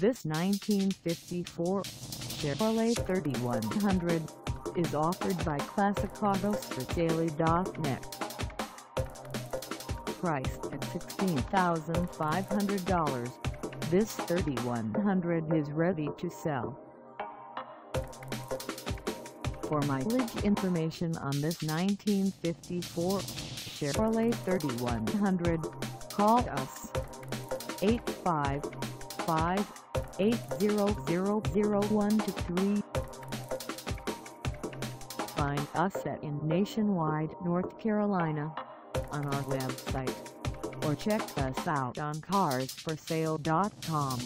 This 1954 Chevrolet 3100 is offered by Classic Autos for Sale.net. Priced at $16,500, this 3100 is ready to sell. For mileage information on this 1954 Chevrolet 3100, call us 855-800-0123. Find us at in Nationwide, North Carolina on our website or check us out on carsforsale.com.